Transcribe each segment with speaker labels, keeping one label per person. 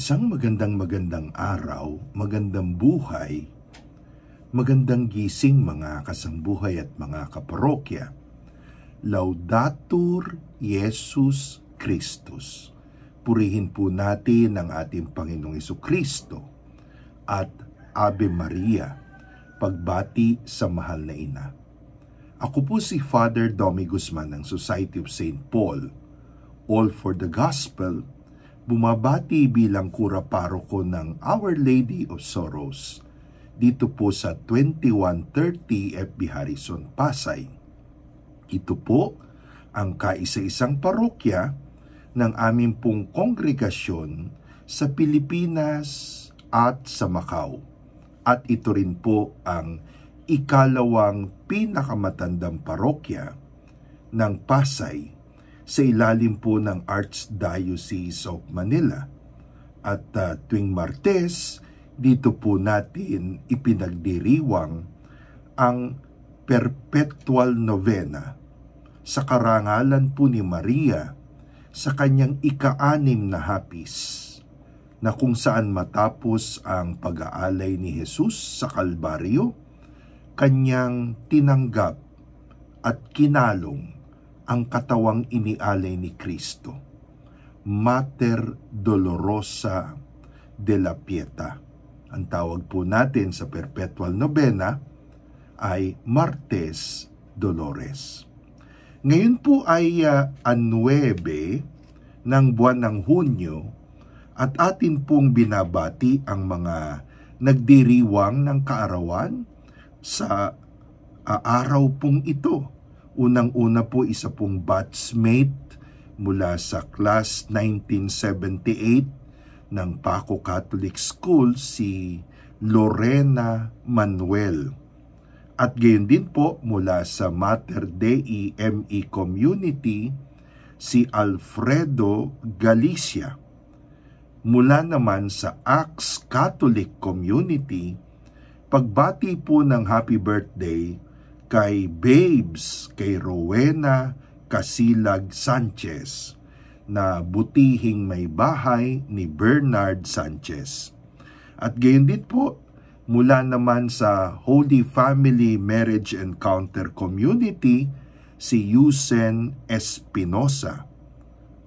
Speaker 1: Isang magandang magandang araw, magandang buhay, magandang gising mga kasambuhay at mga kaparokya. Laudatur Jesus Christus. Purihin po natin ang ating Panginoong Iso Kristo at Ave Maria, pagbati sa mahal na ina. Ako po si Father Domi Guzman ng Society of St. Paul, All for the Gospel, bumabati bilang kura paroko ng Our Lady of Sorrows dito po sa 2130 FB Harrison, Pasay. Ito po ang kaisa-isang parokya ng aming pong kongregasyon sa Pilipinas at sa Macau. At ito rin po ang ikalawang pinakamatandang parokya ng Pasay sa ilalim po ng Archdiocese of Manila. At uh, tuwing Martes, dito po natin ipinagdiriwang ang perpetual novena sa karangalan po ni Maria sa kanyang ika-anim na hapis na kung saan matapos ang pag-aalay ni Jesus sa Kalbaryo, kanyang tinanggap at kinalong ang katawang inialay ni Kristo. Mater Dolorosa de la Pieta. Ang tawag po natin sa perpetual novena ay Martes Dolores. Ngayon po ay uh, ang 9 ng buwan ng Hunyo at atin pong binabati ang mga nagdiriwang ng kaarawan sa uh, araw pong ito Unang-una po isa pong batchmate mula sa class 1978 ng Paco Catholic School si Lorena Manuel. At gayon din po mula sa Mater Dei ME Community si Alfredo Galicia. Mula naman sa Acts Catholic Community, pagbati po ng happy birthday kay Babes, kay Rowena Casilag Sanchez na butihing may bahay ni Bernard Sanchez. At gayon din po, mula naman sa Holy Family Marriage Encounter Community, si Yusen Espinosa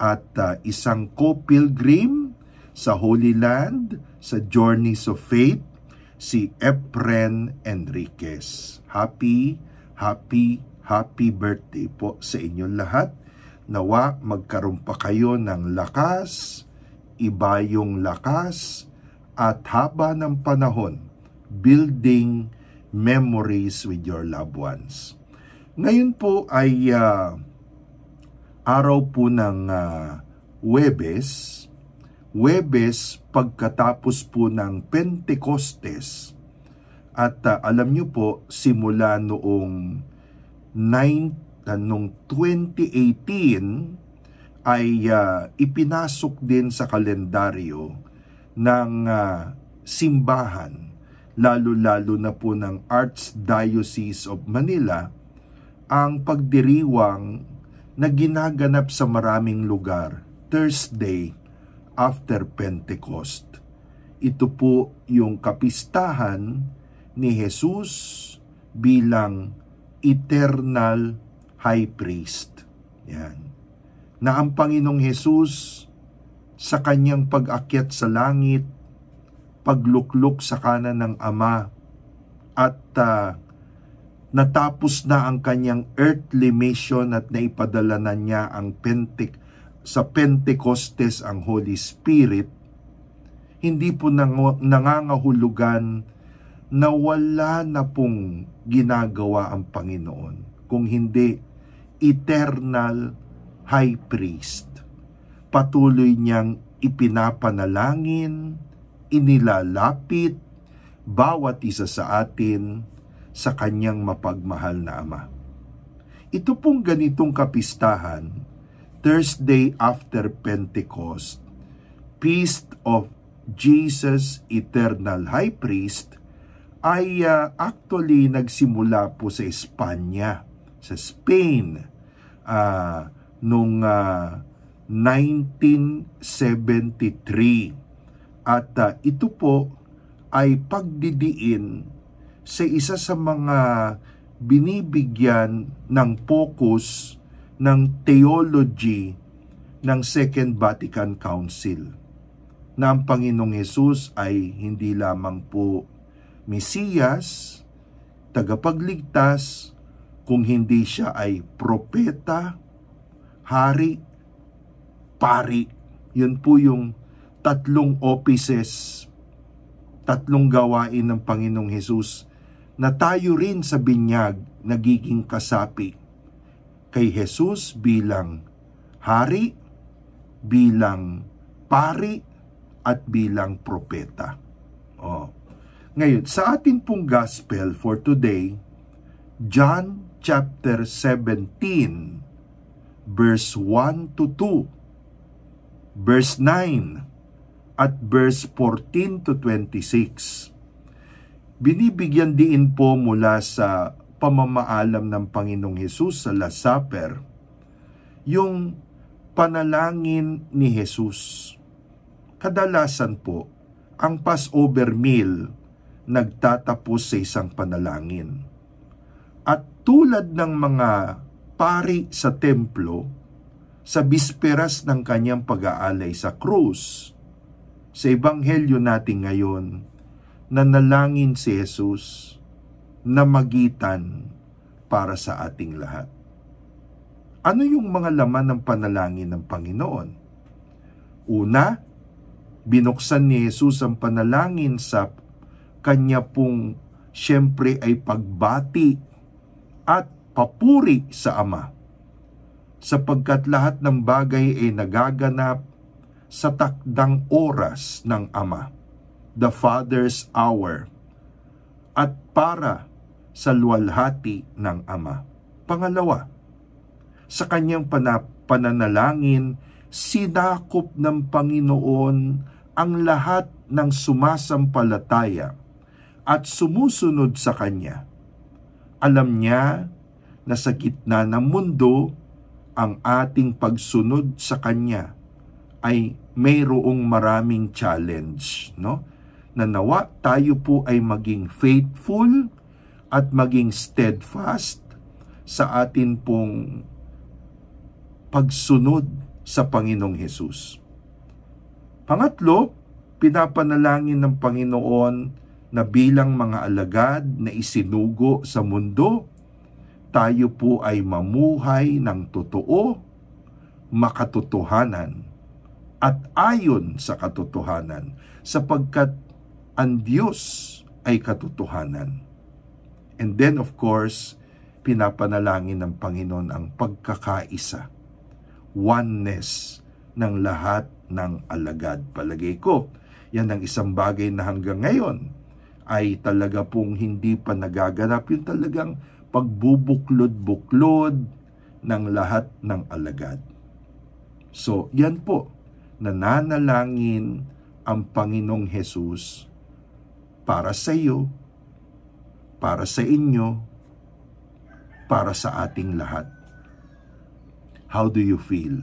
Speaker 1: at uh, isang co-pilgrim sa Holy Land sa Journeys of Faith, si Efren Enriquez. Happy Happy, happy birthday po sa inyong lahat. Nawa magkaroon pa kayo ng lakas, iba yung lakas, at haba ng panahon, building memories with your loved ones. Ngayon po ay uh, araw po ng uh, Webes, Webes pagkatapos po ng Pentecostes, at uh, alam nyo po, simula noong 9, uh, noong 2018 ay uh, ipinasok din sa kalendaryo ng uh, simbahan, lalo-lalo na po ng Archdiocese of Manila, ang pagdiriwang na ginaganap sa maraming lugar Thursday after Pentecost. Ito po yung kapistahan ni Jesus bilang eternal high priest. Yan. Na ang Panginoong Jesus sa kanyang pag-akyat sa langit, pagluklok sa kanan ng Ama, at uh, natapos na ang kanyang earthly mission at naipadala na niya ang Pentek sa Pentecostes ang Holy Spirit, hindi po nang, nangangahulugan na wala na pong ginagawa ang Panginoon, kung hindi eternal high priest. Patuloy niyang ipinapanalangin, inilalapit bawat isa sa atin sa kanyang mapagmahal na Ama. Ito pong ganitong kapistahan, Thursday after Pentecost, Feast of Jesus Eternal High Priest, ay uh, actually nagsimula po sa Espanya, sa Spain, uh, noong uh, 1973. At uh, ito po ay pagdidiin sa isa sa mga binibigyan ng focus ng theology ng Second Vatican Council na ang Panginoong Yesus ay hindi lamang po Mesiyas, tagapagligtas, kung hindi siya ay propeta, hari, pari. Yun po yung tatlong offices, tatlong gawain ng Panginoong Hesus na tayo rin sa binyag nagiging kasapi kay Jesus bilang hari, bilang pari, at bilang propeta. Oh. Ngayon, sa atin pong gospel for today, John chapter 17, verse 1 to 2, verse 9, at verse 14 to 26. Binibigyan din po mula sa pamamaalam ng Panginoong Hesus sa Last Supper, yung panalangin ni Jesus. Kadalasan po, ang Passover meal nagtatapos sa isang panalangin. At tulad ng mga pari sa templo, sa bisperas ng kanyang pag-aalay sa krus, sa ebanghelyo natin ngayon, nanalangin si Jesus na magitan para sa ating lahat. Ano yung mga laman ng panalangin ng Panginoon? Una, binuksan ni Jesus ang panalangin sa kanya pong siyempre ay pagbati at papuri sa Ama sapagkat lahat ng bagay ay nagaganap sa takdang oras ng Ama, the Father's hour, at para sa luwalhati ng Ama. Pangalawa, sa kanyang pananalangin, sinakop ng Panginoon ang lahat ng sumasampalataya at sumusunod sa Kanya. Alam niya na sa gitna ng mundo, ang ating pagsunod sa Kanya ay mayroong maraming challenge, no? Na nawa tayo po ay maging faithful at maging steadfast sa atin pong pagsunod sa Panginoong Hesus. Pangatlo, pinapanalangin ng Panginoon na bilang mga alagad na isinugo sa mundo, tayo po ay mamuhay ng totoo, makatotohanan, at ayon sa katotohanan, sapagkat ang Diyos ay katotohanan. And then of course, pinapanalangin ng Panginoon ang pagkakaisa, oneness ng lahat ng alagad. Palagay ko, yan ang isang bagay na hanggang ngayon ay talaga pong hindi pa nagaganap yung talagang pagbubuklod-buklod ng lahat ng alagad. So, yan po, nananalangin ang Panginoong Hesus para sa iyo, para sa inyo, para sa ating lahat. How do you feel?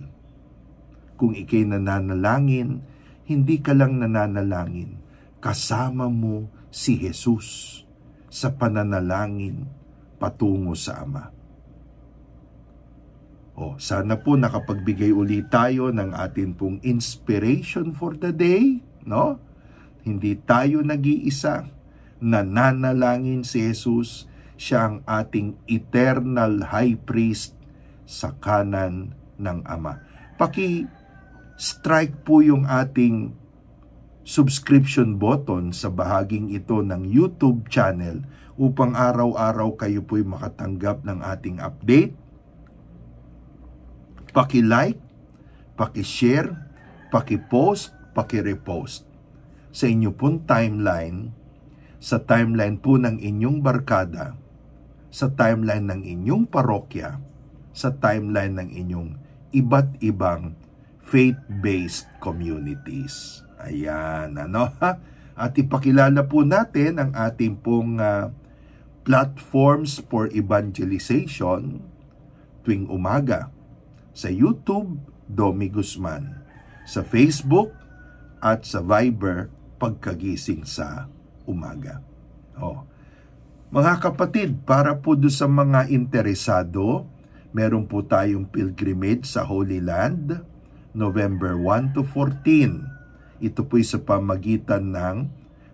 Speaker 1: Kung ikay nananalangin, hindi ka lang nananalangin, kasama mo si Jesus sa pananalangin patungo sa Ama. O, sana po nakapagbigay ulit tayo ng atin pong inspiration for the day, no? Hindi tayo nag-iisa, nananalangin si Jesus, siya ang ating eternal high priest sa kanan ng Ama. Paki-strike po yung ating subscription button sa bahaging ito ng YouTube channel upang araw-araw kayo po'y makatanggap ng ating update. Paki-like, paki-share, paki-post, paki-repost sa inyo pong timeline, sa timeline po ng inyong barkada, sa timeline ng inyong parokya, sa timeline ng inyong iba't ibang faith-based communities. Ayan, ano? At ipakilala po natin ang ating pong uh, platforms for evangelization tuwing umaga. Sa YouTube, Domi Guzman. Sa Facebook, at sa Viber pagkagising sa umaga. Oh. Mga kapatid, para po do sa mga interesado, meron po tayong pilgrimage sa Holy Land, November 1 to 14. Ito po sa pamagitan ng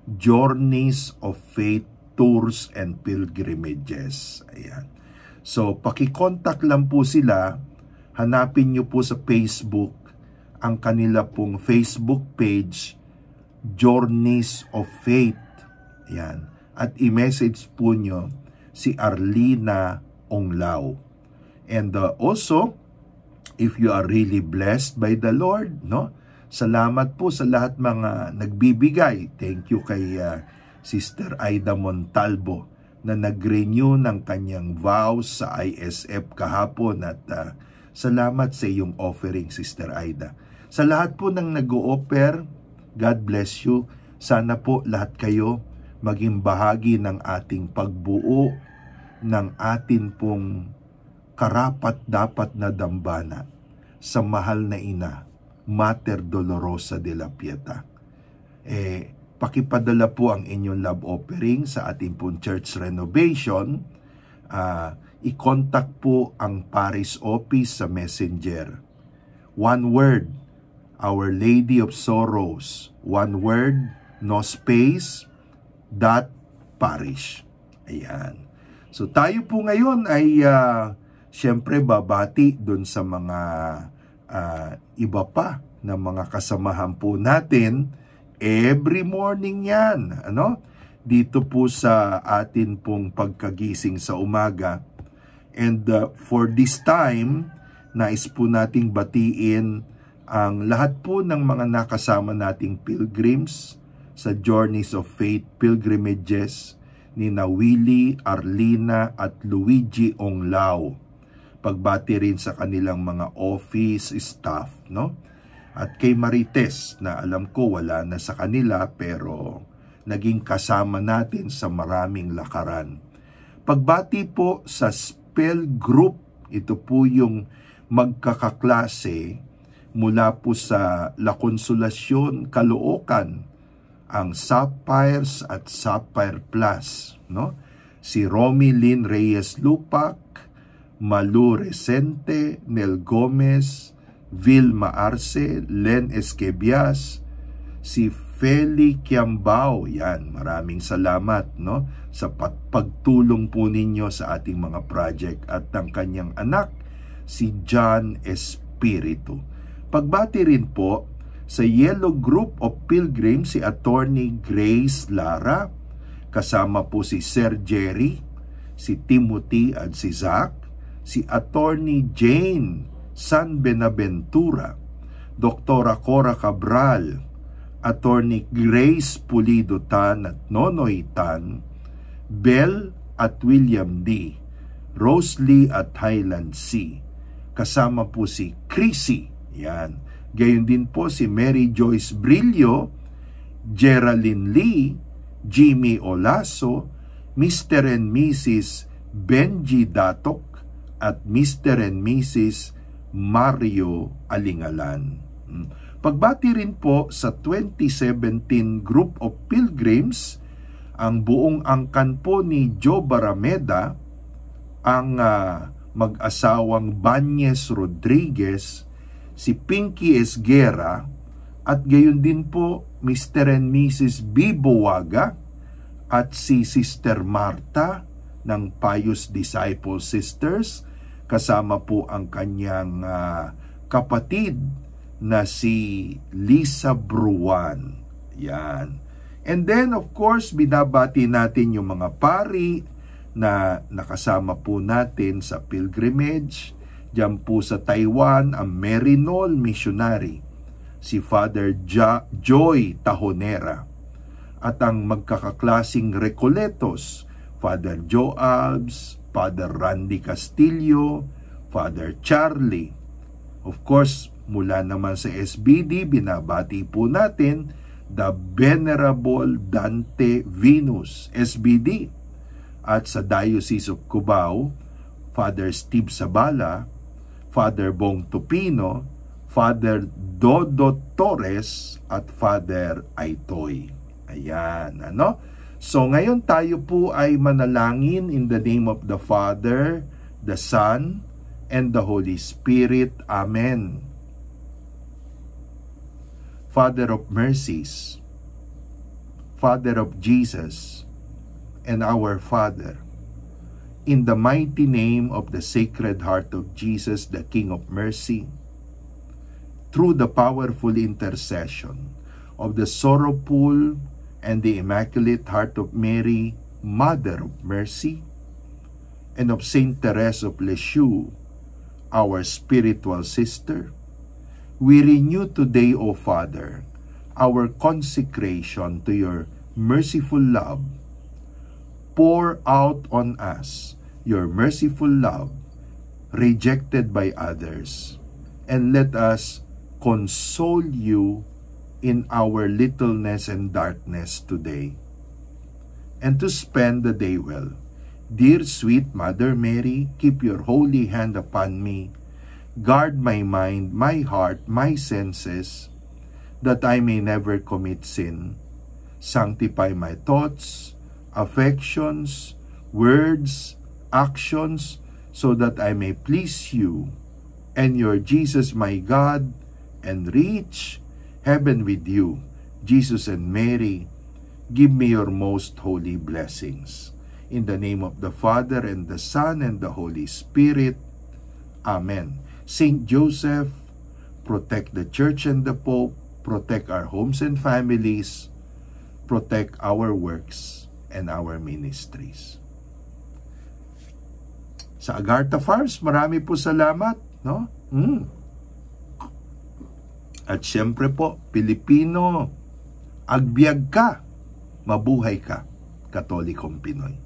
Speaker 1: Journeys of Faith Tours and Pilgrimages. Ayan. So, pakikontak lang po sila. Hanapin nyo po sa Facebook ang kanila pong Facebook page, Journeys of Faith. Ayan. At i-message po nyo si Arlina Onglao. And uh, also, if you are really blessed by the Lord, no? Salamat po sa lahat mga nagbibigay. Thank you kay uh, Sister Aida Montalvo na nag-renew ng kanyang vows sa ISF kahapon at uh, salamat sa iyong offering, Sister Aida. Sa lahat po ng nag-o-offer, God bless you. Sana po lahat kayo maging bahagi ng ating pagbuo ng atin pong karapat dapat na dambana sa mahal na ina, Mater Dolorosa de la Pieta. Eh, pakipadala po ang inyong love offering sa ating pong church renovation. Uh, i-contact po ang Paris Office sa Messenger. One word, Our Lady of Sorrows. One word, no space, dot parish. Ayan. So tayo po ngayon ay uh, syempre babati dun sa mga uh, iba pa na mga kasamahan po natin every morning yan ano? Dito po sa atin pong pagkagising sa umaga. And uh, for this time nais po nating batiin ang lahat po ng mga nakasama nating pilgrims sa Journeys of Faith pilgrimages ni na Willie, Arlina at Luigi Onglao pagbati rin sa kanilang mga office staff, no? At kay Marites na alam ko wala na sa kanila pero naging kasama natin sa maraming lakaran. Pagbati po sa spell group, ito po yung magkakaklase mula po sa La Consolacion, Caloocan, ang Sapphires at Sapphire Plus, no? Si Romy Lynn Reyes Lupak, Malu Resente, Nel Gomez, Vilma Arce, Len Esquebias, si Feli Kiambao. Yan, maraming salamat no sa pagtulong po ninyo sa ating mga project at ang kanyang anak si John Espiritu. Pagbati rin po sa Yellow Group of Pilgrims si Attorney Grace Lara, kasama po si Sir Jerry, si Timothy at si Zach, si Attorney Jane San Benaventura, Doktora Cora Cabral, Attorney Grace Pulido Tan at Nonoy Tan, Bell at William D., Rose Lee at Highland C. Kasama po si Chrissy, yan. Gayon din po si Mary Joyce Brillo, Geraldine Lee, Jimmy Olaso, Mr. and Mrs. Benji Datok, at Mr. and Mrs. Mario Alingalan. Hmm. Pagbati rin po sa 2017 Group of Pilgrims, ang buong angkan po ni Joe Barameda, ang uh, mag-asawang Banyes Rodriguez, si Pinky Esguera, at gayon din po Mr. and Mrs. Bibowaga at si Sister Marta ng Pius Disciple Sisters kasama po ang kanyang uh, kapatid na si Lisa Bruan. Yan. And then of course, binabati natin yung mga pari na nakasama po natin sa pilgrimage. Diyan po sa Taiwan, ang Merinol Missionary, si Father ja Joy Tahonera, at ang magkakaklasing Recoletos, Father Joe Albs, Father Randy Castillo, Father Charlie. Of course, mula naman sa SBD, binabati po natin the Venerable Dante Venus, SBD. At sa Diocese of Cubao, Father Steve Sabala, Father Bong Tupino, Father Dodo Torres at Father Aitoy. Ayan, ano? So ngayon tayo po ay manalangin in the name of the Father, the Son, and the Holy Spirit. Amen. Father of mercies, Father of Jesus, and our Father, in the mighty name of the Sacred Heart of Jesus, the King of Mercy, through the powerful intercession of the sorrowful and the Immaculate Heart of Mary, Mother of Mercy, and of Saint Therese of Lisieux, our spiritual sister, we renew today, O Father, our consecration to your merciful love. Pour out on us your merciful love, rejected by others, and let us console you in our littleness and darkness today, and to spend the day well. Dear sweet Mother Mary, keep your holy hand upon me. Guard my mind, my heart, my senses, that I may never commit sin. Sanctify my thoughts, affections, words, actions so that I may please you and your Jesus my God and reach heaven with you. Jesus and Mary, give me your most holy blessings. In the name of the Father and the Son and the Holy Spirit. Amen. Saint Joseph, protect the Church and the Pope, protect our homes and families, protect our works and our ministries sa Agartha Farms. Marami po salamat, no? Mm. At siyempre po, Pilipino, agbyag ka, mabuhay ka, Katolikong Pinoy.